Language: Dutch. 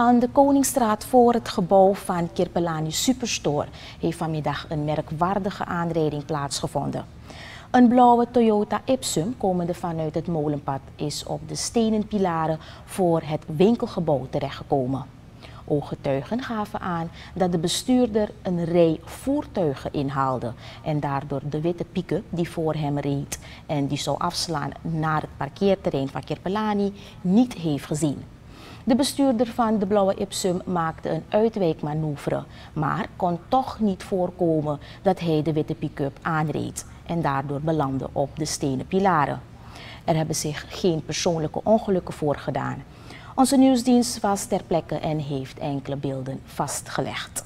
Aan de Koningsstraat voor het gebouw van Kirpelani Superstore heeft vanmiddag een merkwaardige aanrijding plaatsgevonden. Een blauwe Toyota Ipsum, komende vanuit het molenpad, is op de stenen pilaren voor het winkelgebouw terechtgekomen. Ooggetuigen gaven aan dat de bestuurder een rij voertuigen inhaalde en daardoor de witte pick-up die voor hem reed en die zou afslaan naar het parkeerterrein van Kirpelani niet heeft gezien. De bestuurder van de blauwe Ipsum maakte een uitwijkmanoeuvre, maar kon toch niet voorkomen dat hij de witte pick-up aanreed en daardoor belandde op de stenen pilaren. Er hebben zich geen persoonlijke ongelukken voorgedaan. Onze nieuwsdienst was ter plekke en heeft enkele beelden vastgelegd.